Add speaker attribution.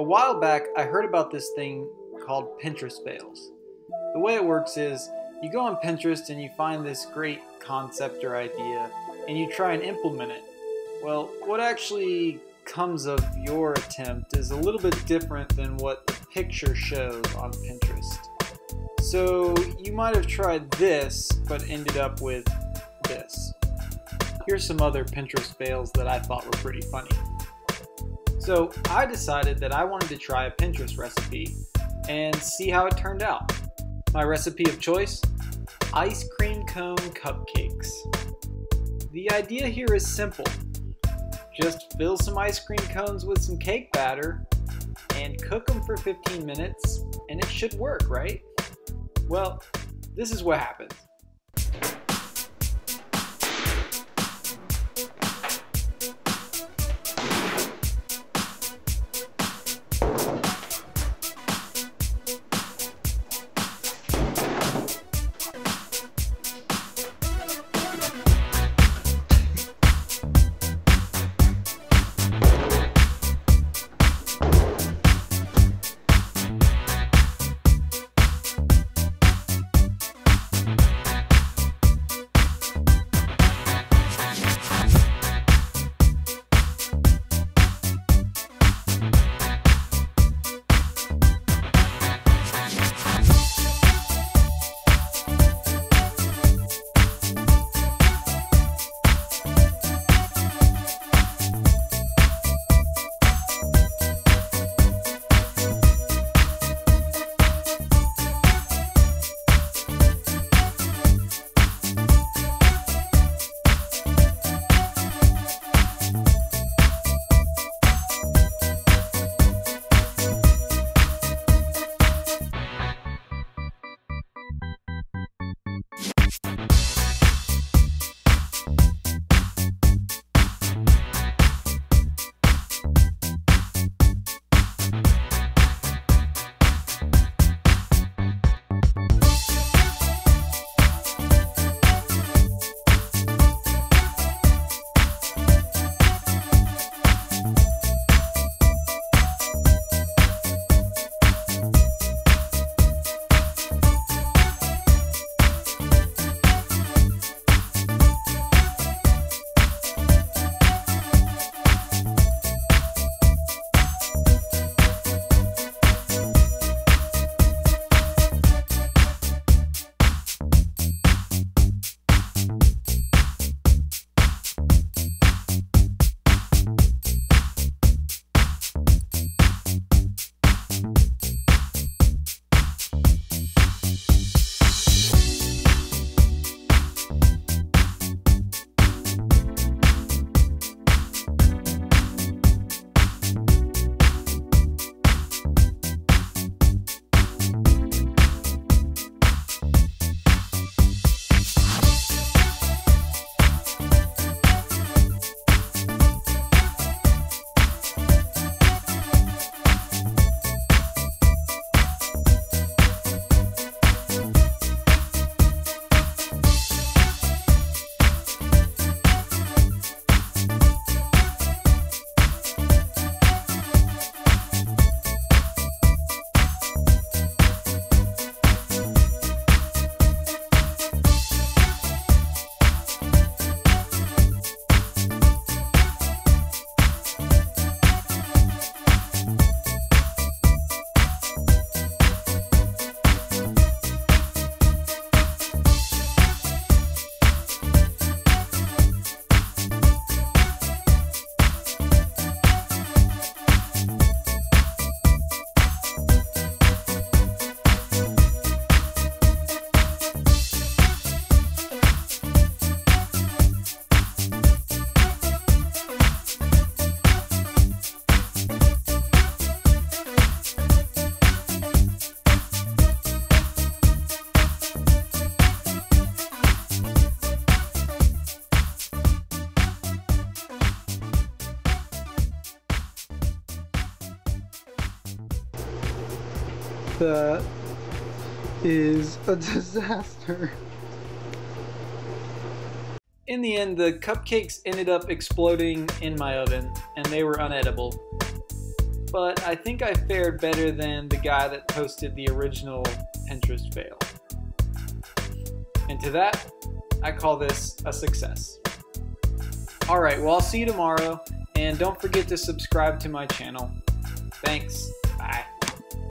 Speaker 1: A while back, I heard about this thing called Pinterest fails. The way it works is you go on Pinterest and you find this great concept or idea and you try and implement it. Well, what actually comes of your attempt is a little bit different than what the picture shows on Pinterest. So you might have tried this, but ended up with this. Here's some other Pinterest fails that I thought were pretty funny. So I decided that I wanted to try a Pinterest recipe and see how it turned out. My recipe of choice? Ice cream cone cupcakes. The idea here is simple. Just fill some ice cream cones with some cake batter and cook them for 15 minutes and it should work, right? Well, this is what happens.
Speaker 2: That is a disaster.
Speaker 1: In the end, the cupcakes ended up exploding in my oven, and they were unedible. but I think I fared better than the guy that posted the original Pinterest fail. And to that, I call this a success. Alright, well, I'll see you tomorrow, and don't forget to subscribe to my channel. Thanks. Bye.